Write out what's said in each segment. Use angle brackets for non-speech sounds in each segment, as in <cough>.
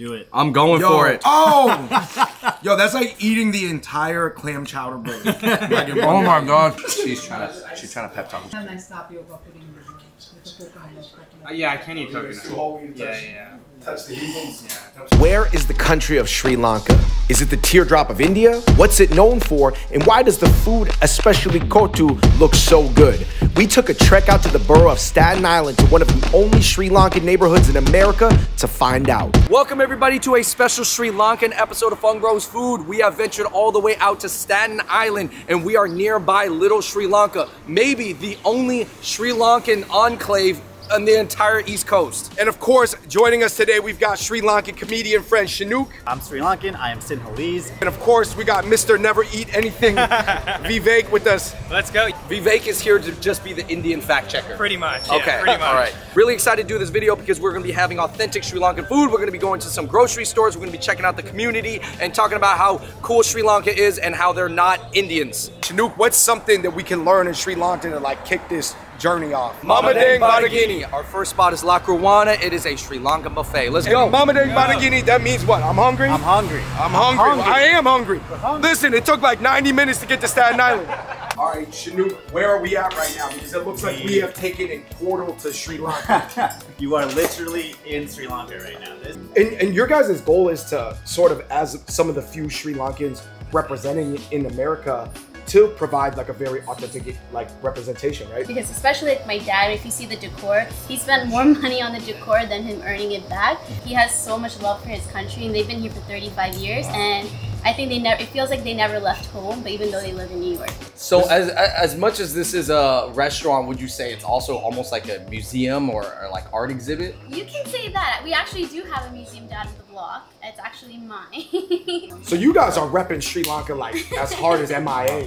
Do it. I'm going Yo, for it. Oh, <laughs> yo, that's like eating the entire clam chowder bowl. <laughs> Like in Oh one my day. god. She's trying to she's trying to pep talk. nice tapioca pudding with the coconut. Uh, yeah, I can eat coconut. Yeah, yeah. <laughs> Where is the country of Sri Lanka? Is it the teardrop of India? What's it known for? And why does the food, especially kotu, look so good? We took a trek out to the borough of Staten Island to one of the only Sri Lankan neighborhoods in America to find out. Welcome everybody to a special Sri Lankan episode of Fung Bros Food. We have ventured all the way out to Staten Island and we are nearby Little Sri Lanka, maybe the only Sri Lankan enclave on the entire East Coast. And of course, joining us today, we've got Sri Lankan comedian friend Shenuque. I'm Sri Lankan. I am Sinhalese. And of course, we got Mr. Never Eat Anything, <laughs> Vivek with us. Let's go. Vivek is here to just be the Indian fact checker. Pretty much. Yeah, Okay, Pretty much. all right. Really excited to do this video because we're gonna be having authentic Sri Lankan food. We're gonna be going to some grocery stores. We're gonna be checking out the community and talking about how cool Sri Lanka is and how they're not Indians. Shenuque, what's something that we can learn in Sri Lanka to like kick this journey off? Mama Deng Badagini. Our first spot is Lakruwana. It is a Sri Lankan buffet. Let's go. Mama Deng Badagini, that means what? I'm hungry? I'm hungry. I'm hungry. I am hungry. Listen, it took like 90 minutes to get to Staten Island. All right, Shenuque, where are we at right now? Because it looks like we have taken a portal to Sri Lanka. <laughs> You are literally in Sri Lanka right now. This- And, and your guys' goal is to sort of, as some of the few Sri Lankans representing in America, to provide like a very authentic like representation, right? because especially like my dad if you see the decor he spent more <laughs> money on the decor than him earning it back he has so much love for his country and they've been here for 35 years and i think they never it feels like they never left home but even though they live in new york So as as much as this is a restaurant, would you say it's also almost like a museum or, or like art exhibit? you can say that we actually do have a museum down at the block it's actually mine <laughs> So you guys are repping Sri Lanka like as hard as MIA.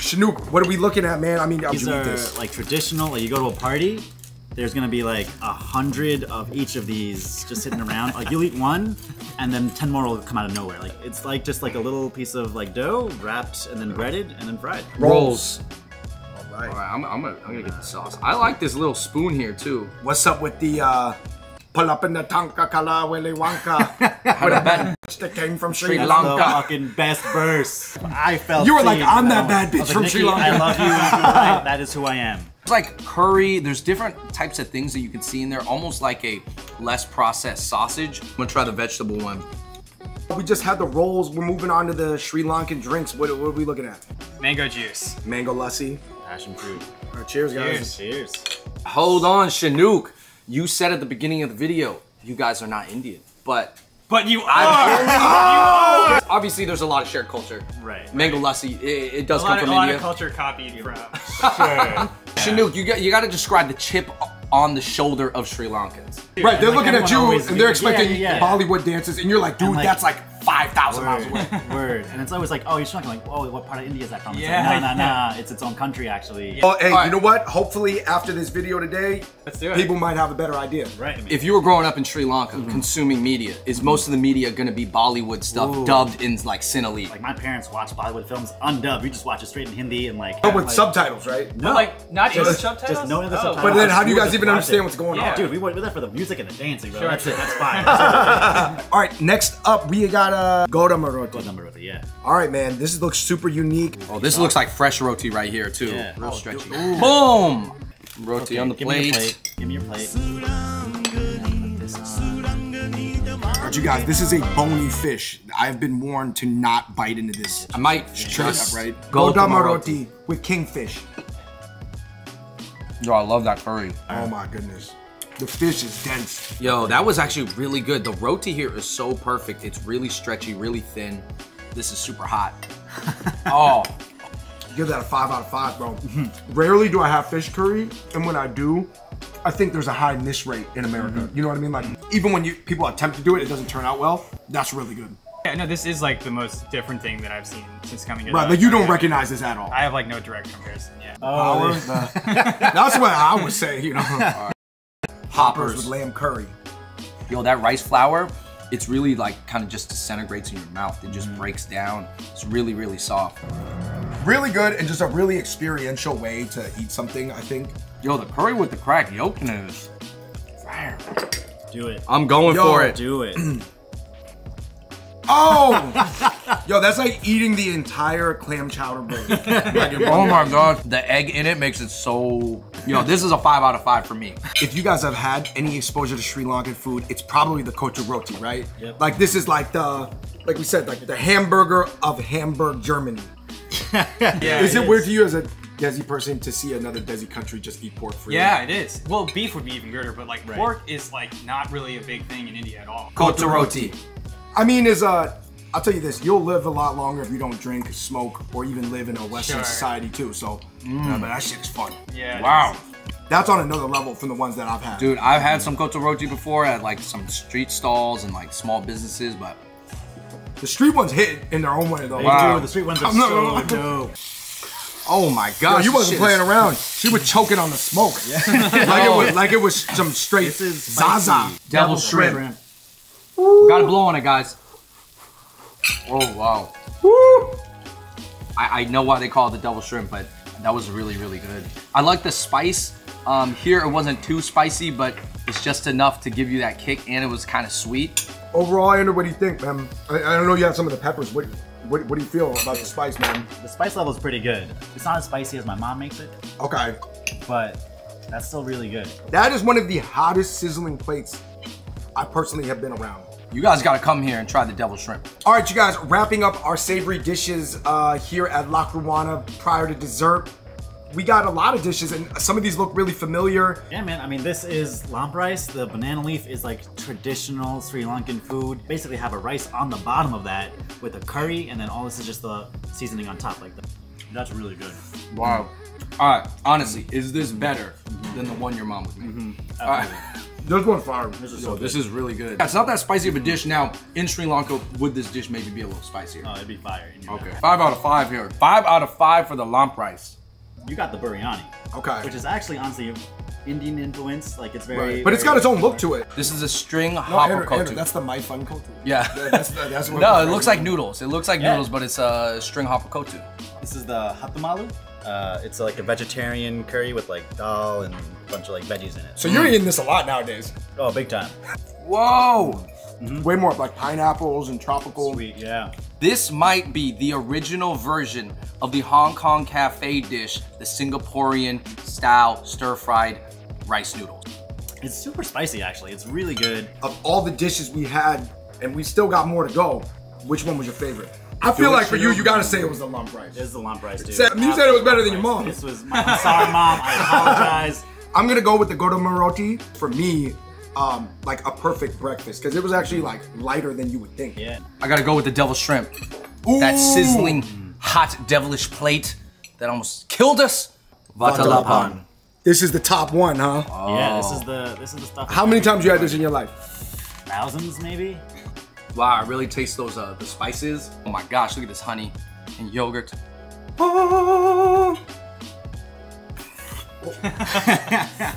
Shenuque, what are we looking at, man? I mean, These you eat are this. like traditional. Like you go to a party, there's gonna be like a hundred of each of these just sitting around. Like you'll eat one, and then ten more will come out of nowhere. Like it's like just like a little piece of like dough wrapped and then breaded and then fried. Rolls. All All right. right, I'm, I'm, gonna, I'm gonna get the sauce. I like this little spoon here too. What's up with the uh, pull up in the tanka kala wele wanka <laughs> with a bad bitch that came from Sri, Sri That's Lanka? the fucking best verse. I felt. You were like. I'm that I bad bitch from like, Sri Lanka. I love you. I- <laughs> that is who I am. It's like curry. There's different types of things that you can see in there, almost like a less processed sausage. I'm gonna try the vegetable one. We just had the rolls. We're moving on to the Sri Lankan drinks. What, what are we looking at? Mango juice. Mango lassi. Passion fruit. All right, cheers, guys. Cheers. Hold on, Shenuque. You said at the beginning of the video, you guys are not Indian, but But you oh! are. obviously there's a lot of shared culture. Right. Mango lassi, it, it does a come lot, of, from a lot India. of culture copied from. <laughs> Sure. Shenuque, you got you got to describe the chip on the shoulder of Sri Lankans. Right, they're like, looking at you and they're expecting yeah, yeah. Bollywood dances, and you're like, dude, like, that's like 5,000 miles away. Word, <laughs> word. And it's always like, oh, you're talking like, oh, what part of India is that from? It's Yeah, like, nah, nah, nah. It's its own country, actually. Well, hey, All you know what? Hopefully, after this video today, Let's do it. people might have a better idea. Right. I mean, If you were growing up in Sri Lanka Mm-hmm. consuming media, is most of the media gonna be Bollywood stuff Ooh. dubbed in like Sinhalese? like my parents watch Bollywood films undubbed. We just watch it straight in Hindi and like. But with like, subtitles, right? No, Like, not just, English subtitles? Just no other Oh. subtitles. But then, how do you guys even understand it. what's going Yeah. on? Dude, we were there for the music and the dancing, bro. Sure, That's it. That's fine. <laughs> All right, next up, we got uh, Godamba roti. Good number yeah. All right, man, this looks super unique. Oh, this looks like fresh roti right here too. Yeah. Real Oh, stretchy. dude. Boom! Roti on the Give me your plate. plate. Give me your plate. All right, you guys, this is a bony fish. I've been warned to not bite into this. I might Straight up, right? Go Goda to Maroti with kingfish. Yo, I love that curry. Oh my goodness. The fish is dense. Yo, that was actually really good. The roti here is so perfect. It's really stretchy, really thin. This is super hot. <laughs> oh, Give that a five out of five, bro. Mm-hmm. Rarely do I have fish curry, and when I do, I think there's a high miss rate in America. Mm-hmm. You know what I mean? Like even when you people attempt to do it, it doesn't turn out well. That's really good. Yeah, no, this is like the most different thing that I've seen since coming here. Right, like you don't recognize this at all. I have like no direct comparison. Yeah. Oh, Power, <laughs> That's what I would say. You know, <laughs> hoppers hoppers. with lamb curry. Yo, that rice flour, it's really like kind of just disintegrates in your mouth. It just mm. breaks down. It's really, really soft. Really good and just a really experiential way to eat something. I think. Yo, the curry with the cracked yolk in it is fire. Do it. I'm going Yo. for it. Do it. <clears throat> Oh, <laughs> yo, that's like eating the entire clam chowder bowl. <laughs> Like in Oh one my god, the egg in it makes it so. Yo, this is a five out of five for me. If you guys have had any exposure to Sri Lankan food, it's probably the kotu roti, right? Yep. Like this is like the, like we said, like the hamburger of Hamburg, Germany. <laughs> Yeah, is it weird to you as a Desi person to see another Desi country just eat pork free? Yeah, it is. Well, beef would be even greater, but like pork is like not really a big thing in India at all. Kotu roti. I mean, is uh, I'll tell you this: you'll live a lot longer if you don't drink, smoke, or even live in a Western Sure. society too. So, mm. yeah, but that shit is fun. Yeah. Wow. That's on another level from the ones that I've had. Dude, I've had some kotu roti before at like some street stalls and like small businesses, but the street ones hit in their own way though. They Wow. do, The street ones are so dope. oh my Yo, gosh, you wasn't playing is- around. She was <laughs> choking on the smoke. yeah. <laughs> like it was <laughs> like it was some straight This is Zaza. spicy. Devil shrimp. Gotta blow on it, guys. Oh wow. I, I know why they call it the devil shrimp, but that was really, really good. I like the spice. Um, here it wasn't too spicy, but it's just enough to give you that kick, and it was kind of sweet. Overall, Andrew, what do you think, man? I, I don't know you have some of the peppers. What, what what do you feel about the spice, man? The spice level is pretty good. It's not as spicy as my mom makes it, Okay. but that's still really good. That is one of the hottest sizzling plates I personally have been around. You guys gotta come here and try the devil shrimp. All right, you guys, wrapping up our savory dishes uh, here at Lakruwana prior to dessert. We got a lot of dishes, and some of these look really familiar. Yeah, man. I mean, this is lamprais. The banana leaf is like traditional Sri Lankan food. Basically, have a rice on the bottom of that with a curry, and then all this is just the seasoning on top, like that. That's really good. Wow. All right, honestly, is this better than the one your mom was making? All right. This one's fire. This is Yo, so this is really good. It's not that spicy of a dish now. In Sri Lanka, would this dish maybe be a little spicier? Oh, it'd be fire. in Okay. mouth. Five out of five here. Five out of five for the lamprais. You got the biryani, Okay. which is actually honestly Indian influence. Like it's very. Right. But it's got its own look to it. This is a string No, hopper Andrew, kotu. Andrew, that's the my fun kotu. yeah. That's that's <laughs> what no, it looks like noodles. It looks like Yeah. noodles, but it's a string hopper kotu. This is the hatamalu. Uh, it's like a vegetarian curry with like dal and a bunch of like veggies in it. So you're eating this a lot nowadays. oh, big time. Whoa! Mm-hmm. Way more like pineapples and tropical. Sweet, yeah. This might be the original version of the Hong Kong cafe dish, the Singaporean style stir fried rice noodles. It's super spicy actually. It's really good. Of all the dishes we had, and we still got more to go, which one was your favorite? I feel like for you, you gotta say it was the lamprais. This is the lamprais, dude. You said it was better than your mom. This was. My, I'm sorry, mom. I apologize. I'm gonna go with the Godamba roti. For me, um, like a perfect breakfast, because it was actually like lighter than you would think. Yeah. I gotta go with the devil shrimp. That sizzling, hot, devilish plate that almost killed us. Vatalapan. This is the top one, huh? Yeah. This is the. This is the stuff. How many times you had this in your life? Thousands, maybe. Wow, I really taste those uh, the spices. Oh my gosh, look at this honey and yogurt. That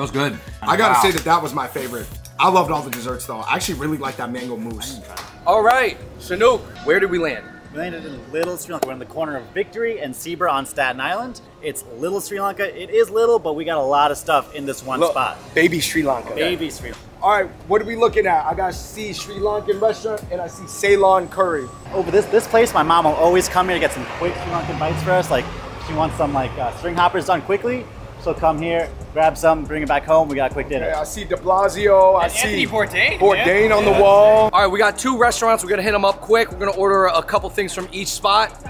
was good. I gotta Wow. say that that was my favorite. I loved all the desserts though. I actually really like that mango mousse. All right, Shenuque, where did we land? We landed in Little Sri Lanka. We're in the corner of Victory and Cebra on Staten Island. It's Little Sri Lanka. It is little, but we got a lot of stuff in this one spot. baby Sri Lanka. Baby Sri Lanka. All right, what are we looking at? I got see Sri Lankan restaurant and I see Ceylon curry. Over this this place, my mom will always come here to get some quick Sri Lankan bites for us. Like she wants some like uh, string hoppers done quickly. So come here, grab some, bring it back home. We got a quick dinner. I see De Blasio. I And see Anthony Bourdain, Bourdain man. on the wall. All right, we got two restaurants. We're gonna hit them up quick. We're gonna order a couple things from each spot.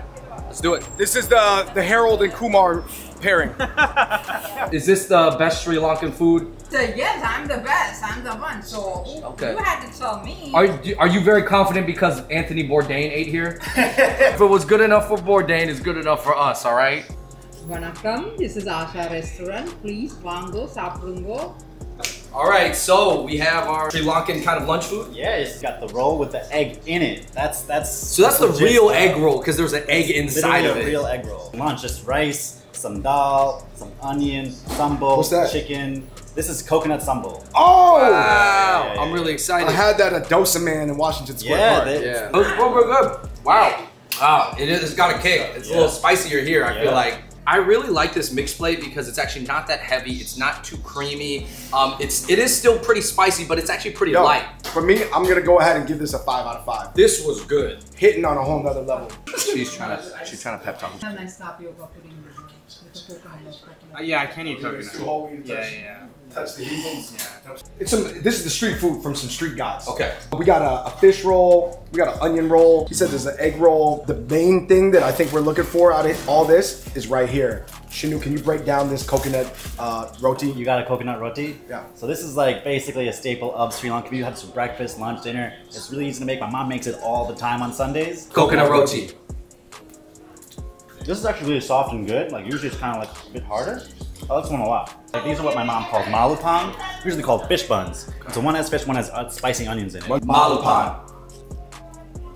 Let's do it. This is the the Harold and Kumar pairing. <laughs> Is this the best Sri Lankan food? So yes, I'm the best. I'm the one. So Okay. you had to tell me. Are you, are you very confident because Anthony Bourdain ate here? <laughs> if it was good enough for Bourdain, it's good enough for us, all right? Vanakkam. This is Asha Restaurant. Please vango, saprungo. All right, so we have our Sri Lankan kind of lunch food. Yeah, it's got the roll with the egg in it. That's that's. So that's the real stuff. egg roll because there's an egg inside of a it. real egg roll. Lunch, just rice, some dal, some onion, sambo, What's that? chicken. This is coconut sambal. Oh! Wow, Yeah, yeah, I'm really excited. I had that at Dosa Man in Washington Square Yeah, Park. they- yeah, those were good. Wow, wow, it is. It's got a kick. It's a little spicier here. I feel like. I really like this mixed plate because it's actually not that heavy. It's not too creamy. Um, it's it is still pretty spicy, but it's actually pretty Yo, light. For me, I'm gonna go ahead and give this a five out of five. This was good. Hitting on a whole nother level. She's trying to she's trying to pep talk. A nice tapioca pudding with with the coconut milk. Uh, yeah, I can't eat coconut. always Yeah, yeah. touch the heels. Yeah. It's some. This is the street food from some street guys. Okay. We got a, a fish roll. We got an onion roll. He said there's an egg roll. The main thing that I think we're looking for out of all this is right here. Shinu, can you break down this coconut uh, roti? You got a coconut roti? Yeah. So this is like basically a staple of Sri Lanka. If you have some breakfast, lunch, dinner, it's really easy to make. My mom makes it all the time on Sundays. Coconut roti. This is actually really soft and good. Like usually it's kind of like a bit harder. I like this one a lot. Like these are what my mom calls malupang, usually called fish buns. So one has fish, one has uh, spicy onions in it. Malupan.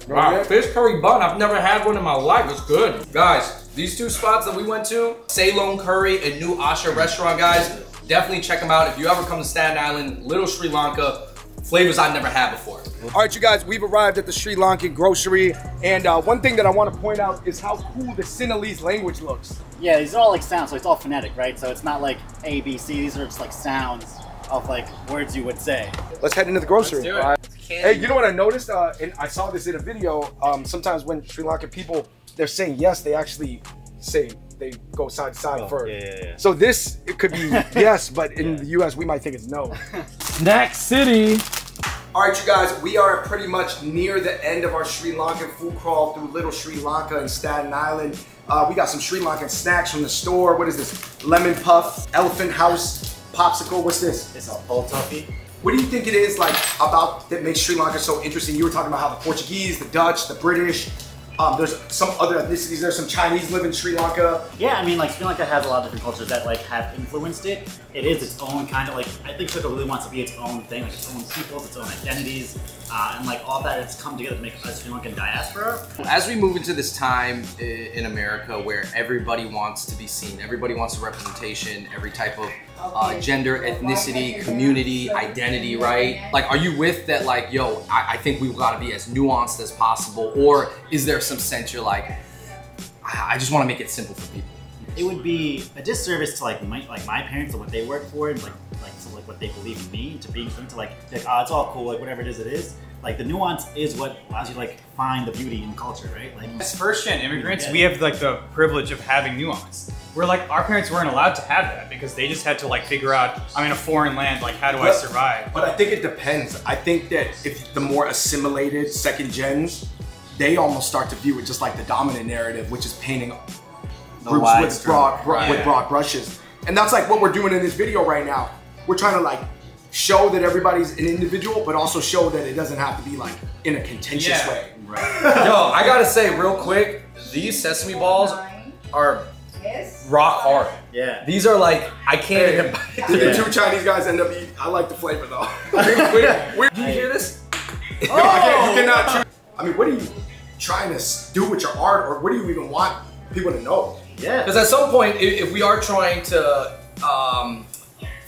Wow, fish curry bun. I've never had one in my life. It's good. Guys, these two spots that we went to, Ceylon Curry and New Asha restaurant, guys, definitely check them out. If you ever come to Staten Island, Little Sri Lanka, flavors I've never had before. All right, you guys, we've arrived at the Sri Lankan grocery, and uh, one thing that I want to point out is how cool the Sinhalese language looks. Yeah, these are all like sounds, so it's all phonetic, right? So it's not like A, B, C. These are just like sounds of like words you would say. Let's head into the grocery. do it. All right. Hey, you know what I noticed? Uh, and I saw this in a video. Um, sometimes when Sri Lankan people they're saying yes, they actually say they go side to side Oh, first. yeah, yeah, yeah. So this it could be <laughs> yes, but in the U.S. we might think it's no. <laughs> Snack City. All right, you guys, we are pretty much near the end of our Sri Lankan food crawl through Little Sri Lanka and Staten Island. Uh, we got some Sri Lankan snacks from the store. What is this? Lemon puff, elephant house, popsicle. What's this? It's a pole toffee. What do you think it is like about that makes Sri Lanka so interesting? You were talking about how the Portuguese, the Dutch, the British, um, there's some other ethnicities. There's some Chinese live in Sri Lanka. Yeah, I mean, like Sri Lanka has a lot of different cultures that like have influenced it. It is its own kind of like I think Sri Lanka really wants to be its own thing, like its own peoples, its own identities, uh, and like all that has come together to make a Sri Lankan diaspora. As we move into this time in America where everybody wants to be seen, everybody wants a representation, every type of uh, gender, ethnicity, community, identity, right? Like, are you with that, like, yo, I, I think we've got to be as nuanced as possible? Or is there some sense you're like, I, I just want to make it simple for people? It would be a disservice to like my like my parents and what they work for, and like like to like what they believe in me, to being to like like oh it's all cool, like whatever it is, it is. Like the nuance is what allows you to like find the beauty in culture, right? Like As first gen immigrants, Yeah. we have like the privilege of having nuance. We're like our parents weren't allowed to have that because they just had to like figure out I'm in a foreign land, like how do I survive? But I think it depends. I think that if the more assimilated second gens, they almost start to view it just like the dominant narrative, which is painting groups with broad, bro- Right. with broad brushes. And that's like what we're doing in this video right now. We're trying to like show that everybody's an individual, but also show that it doesn't have to be like in a contentious Yeah. way. Yo, I gotta say, real quick, these sesame balls are Yes. Rock hard. yeah. These are like, I can't even Did Yeah. the two Chinese guys end up eating? I like the flavor though. <laughs> Wait, wait, do you hear this? <laughs> Yo, I can't, you cannot choose. I mean, what are you trying to do with your art, or what do you even want people to know? Yeah. Because at some point, i- if we are trying to um,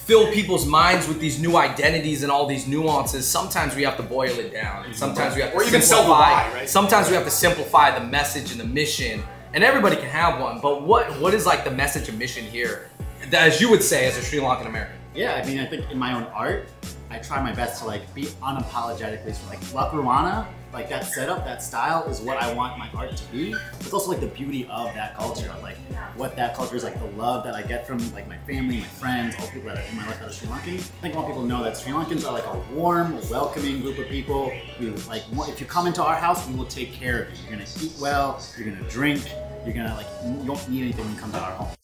fill people's minds with these new identities and all these nuances, sometimes we have to boil it down. And sometimes we have to Or even simplify. sell the lie, right? Sometimes we have to simplify the message and the mission. And everybody can have one, but what what is like the message and mission here? As you would say, as a Sri Lankan American. Yeah, I mean, I think in my own art, I try my best to like be unapologetically like Lakruwana, like that setup, that style is what I want my art to be. It's also like the beauty of that culture, like what that culture is, like the love that I get from like my family, my friends, all the people that are in my life that are Sri Lankan. I think I want people know that Sri Lankans are like a warm, welcoming group of people. We like if you come into our house, we will take care of you. You're gonna eat well, you're gonna drink, you're gonna like you don't need anything when you come to our home.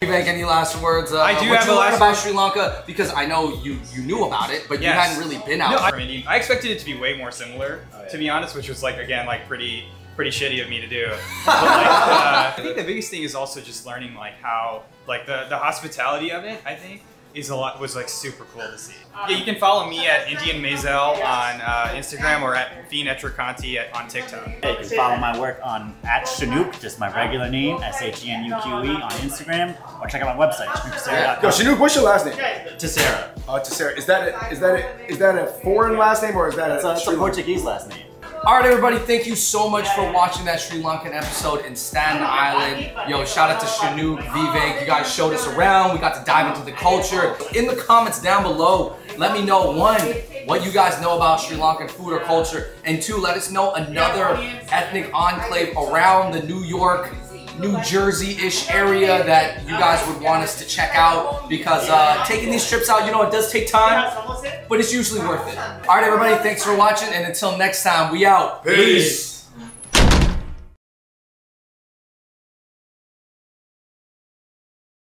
Vivek, any last words? Uh, I do what have you a learned last about word. Sri Lanka because I know you you knew about it, but you hadn't really been out. No, there. I, mean, I expected it to be way more similar, Oh, yeah. to be honest, which was like again like pretty pretty shitty of me to do. <laughs> But like, uh, I think the biggest thing is also just learning like how like the the hospitality of it. I think is a lot was like super cool to see. Yeah, you can follow me at Indian Mazel on uh, Instagram or at Vinetrakanti at on TikTok. Hey, you can follow my work on at Shenuque, just my regular name, S H E N U Q E on Instagram, or check out my website, Yo, chinooktasera.com. Shenuque, what's your last name? Tessera. Uh, Tessera. Is that a, is that a, is that a foreign last name or is that It's a, a, it's a Portuguese last name. All right, everybody, thank you so much for watching that Sri Lankan episode in Staten Island. Yo, shout out to Shenuque, Vivek. You guys showed us around. We got to dive into the culture. In the comments down below, let me know one, what you guys know about Sri Lankan food or culture, and two, let us know another ethnic enclave around the New York, New Jersey-ish area that you guys would want us to check out because uh, taking these trips out, you know, it does take time, but it's usually worth it. All right, everybody, thanks for watching, and until next time, we out. Peace.